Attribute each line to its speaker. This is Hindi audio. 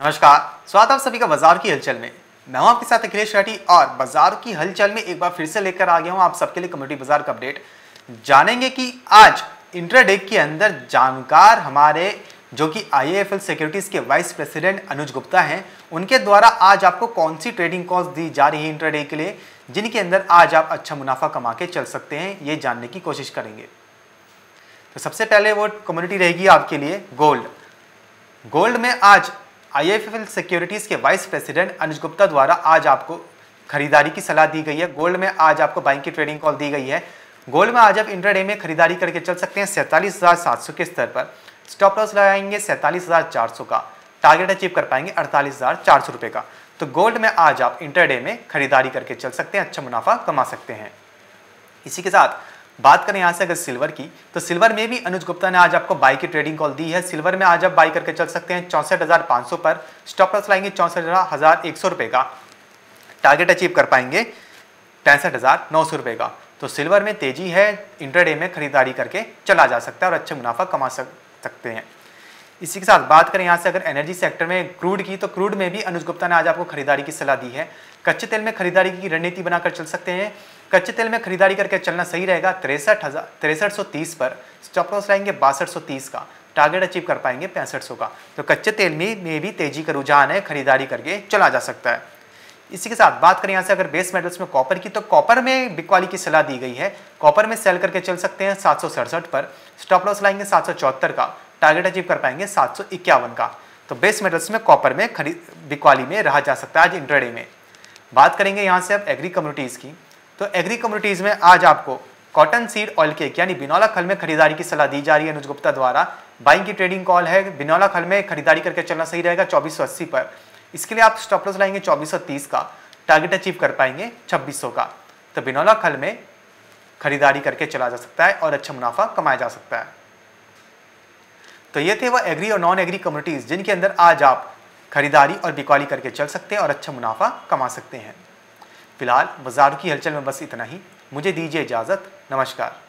Speaker 1: नमस्कार, स्वागत आप सभी का बाज़ार की हलचल में। मैं हूँ आपके साथ अखिलेश राठी और बाज़ार की हलचल में एक बार फिर से लेकर आ गया हूँ आप सबके लिए कम्युनिटी बाज़ार का अपडेट। जानेंगे कि आज इंटरडे के अंदर जानकार हमारे, जो कि आईएएफएल सिक्योरिटीज के वाइस प्रेसिडेंट अनुज गुप्ता हैं, उनके द्वारा आज आपको कौन सी ट्रेडिंग कॉस्ट दी जा रही है इंट्राडे के लिए, जिनके अंदर आज आप अच्छा मुनाफा कमा के चल सकते हैं, ये जानने की कोशिश करेंगे। तो सबसे पहले वो कम्युनिटी रहेगी आपके लिए गोल्ड गोल्ड में आज आईएफएल सिक्योरिटीज के वाइस प्रेसिडेंट अनुज गुप्ता द्वारा आज आपको खरीदारी की सलाह दी गई है। गोल्ड में आज आपको बैंक की ट्रेडिंग कॉल दी गई है। गोल्ड में आज आप इंट्राडे में खरीदारी करके चल सकते हैं सैंतालीस हज़ार सात सौ के स्तर पर। स्टॉप लॉस लगाएँगे सैंतालीस हज़ार चार सौ का। टारगेट अचीव कर पाएँगे अड़तालीस हज़ार चार सौ रुपये का। तो गोल्ड में आज आप इंटरडे में खरीदारी करके चल सकते हैं अच्छा मुनाफा कमा सकते हैं। इसी के साथ बात करें यहाँ से अगर सिल्वर की तो सिल्वर में भी अनुज गुप्ता ने आज आपको बाई की ट्रेडिंग कॉल दी है। सिल्वर में आज आप बाई करके चल सकते हैं चौंसठ हज़ार पाँच सौ पर। स्टॉप लॉस लाएँगे चौंसठ हज़ार एक सौ रुपये का। टारगेट अचीव कर पाएँगे पैंसठ हज़ार नौ सौ रुपये का। तो सिल्वर में तेज़ी है इंटरडे में खरीदारी करके चला जा सकता है और अच्छा मुनाफा कमा सकते हैं। इसी के साथ बात करें यहाँ से अगर एनर्जी सेक्टर में क्रूड की तो क्रूड में भी अनुज गुप्ता ने आज आपको खरीदारी की सलाह दी है। कच्चे तेल में खरीदारी की रणनीति बनाकर चल सकते हैं। कच्चे तेल में खरीदारी करके चलना सही रहेगा तिरसठ हज़ार तिरसठ सौ तीस पर। स्टॉप लॉस रहेंगे बासठ सौ तीस का। टारगेट अचीव कर पाएँगे पैंसठ सौ का। तो कच्चे तेल में, में भी तेज़ी का रुझान है खरीदारी करके चला जा सकता है। इसी के साथ बात करें यहाँ से अगर बेस मेटल्स में कॉपर की तो कॉपर में बिकवाली की सलाह दी गई है। कॉपर में सेल करके चल सकते हैं सात सौ सड़सठ पर। स्टॉप लॉस लाएँगे सात सौ चौहत्तर का। टारगेट अचीव कर पाएँगे सात सौ इक्यावन का। तो बेस मेटल्स में कॉपर में खरीद, बिकवाली में रहा जा सकता है आज इंटरडे में। बात करेंगे यहाँ से अब एग्री कम्युनिटीज़ की। तो एग्री कम्युनिटीज़ में आज आपको कॉटन सीड ऑयल केक यानी बिनौला खल में खरीदारी की सलाह दी जा रही है अनुज गुप्ता द्वारा। बाइंग की ट्रेडिंग कॉल है, बिनौला खल में खरीदारी करके चलना सही रहेगा चौबीस पर। इसके लिए आप स्टॉप लॉस लाएँगे चौबीस का। टारगेट अचीव कर पाएँगे छब्बीस का। तो बिनौला खल में खरीदारी करके चला जा सकता है और अच्छा मुनाफा कमाया जा सकता है। तो ये थे वह एग्री और नॉन एग्री कम्युनिटीज़ जिनके अंदर आज आप खरीदारी और बिकवाली करके चल सकते हैं और अच्छा मुनाफा कमा सकते हैं। फ़िलहाल बाज़ार की हलचल में बस इतना ही। मुझे दीजिए इजाज़त। नमस्कार।